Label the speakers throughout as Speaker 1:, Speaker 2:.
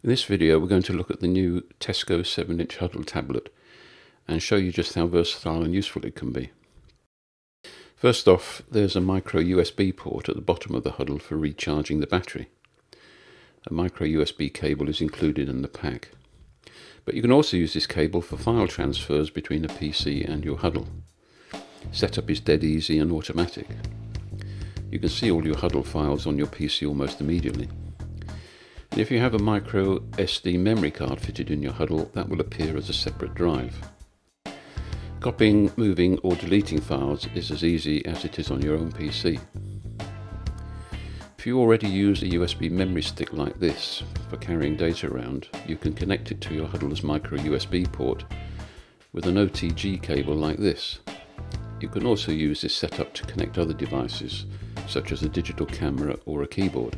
Speaker 1: In this video we're going to look at the new Tesco 7-inch Hudl tablet and show you just how versatile and useful it can be. First off, there's a micro USB port at the bottom of the Hudl for recharging the battery. A micro USB cable is included in the pack. But you can also use this cable for file transfers between a PC and your Hudl. Setup is dead easy and automatic. You can see all your Hudl files on your PC almost immediately. And if you have a micro SD memory card fitted in your Hudl, that will appear as a separate drive. Copying, moving or deleting files is as easy as it is on your own PC. If you already use a USB memory stick like this for carrying data around, you can connect it to your Hudl's micro USB port with an OTG cable like this. You can also use this setup to connect other devices, such as a digital camera or a keyboard.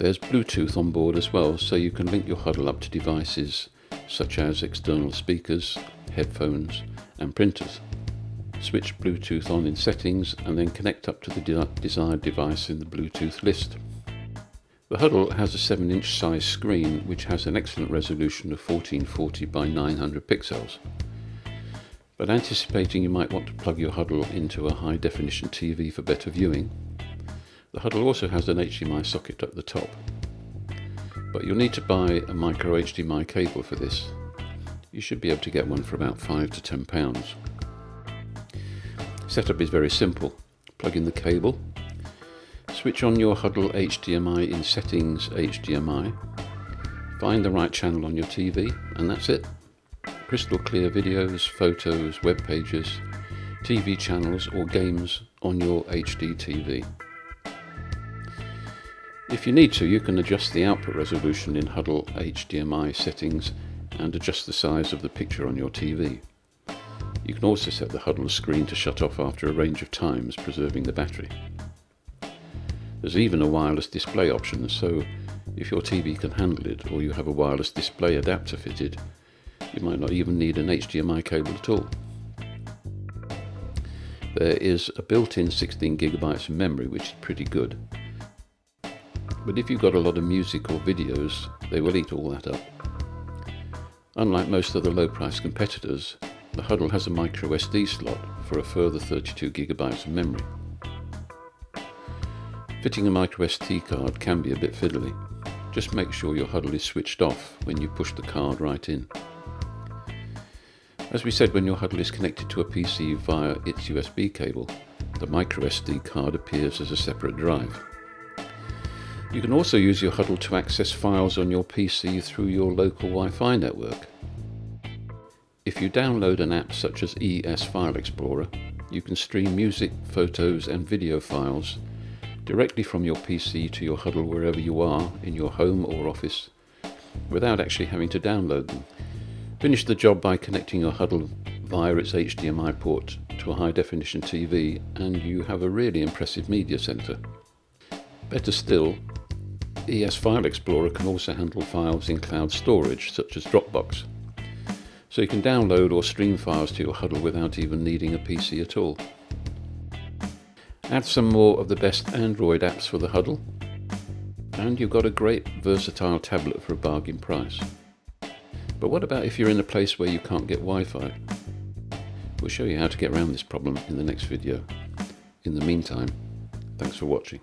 Speaker 1: There's Bluetooth on board as well, so you can link your Hudl up to devices such as external speakers, headphones and printers. Switch Bluetooth on in settings and then connect up to the de desired device in the Bluetooth list. The Hudl has a 7 inch size screen which has an excellent resolution of 1440 by 900 pixels. But anticipating you might want to plug your Hudl into a high definition TV for better viewing, the Hudl also has an HDMI socket at the top. But you'll need to buy a micro HDMI cable for this. You should be able to get one for about 5 to 10 pounds. Setup is very simple. Plug in the cable, switch on your Hudl HDMI in settings HDMI, find the right channel on your TV and that's it. Crystal clear videos, photos, web pages, TV channels or games on your HD TV. If you need to, you can adjust the output resolution in Hudl HDMI settings and adjust the size of the picture on your TV. You can also set the Hudl screen to shut off after a range of times, preserving the battery. There's even a wireless display option, so if your TV can handle it or you have a wireless display adapter fitted, you might not even need an HDMI cable at all. There is a built-in 16GB of memory, which is pretty good. But if you've got a lot of music or videos, they will eat all that up. Unlike most other low-price competitors, the Hudl has a micro SD slot for a further 32GB of memory. Fitting a micro SD card can be a bit fiddly. Just make sure your Hudl is switched off when you push the card right in. As we said, when your Hudl is connected to a PC via its USB cable, the micro SD card appears as a separate drive. You can also use your Hudl to access files on your PC through your local Wi-Fi network. If you download an app such as ES File Explorer, you can stream music, photos and video files directly from your PC to your Hudl wherever you are, in your home or office, without actually having to download them. Finish the job by connecting your Hudl via its HDMI port to a high definition TV and you have a really impressive media center. Better still, ES File Explorer can also handle files in cloud storage, such as Dropbox. So you can download or stream files to your Hudl without even needing a PC at all. Add some more of the best Android apps for the Hudl, and you've got a great versatile tablet for a bargain price. But what about if you're in a place where you can't get Wi-Fi? We'll show you how to get around this problem in the next video. In the meantime, thanks for watching.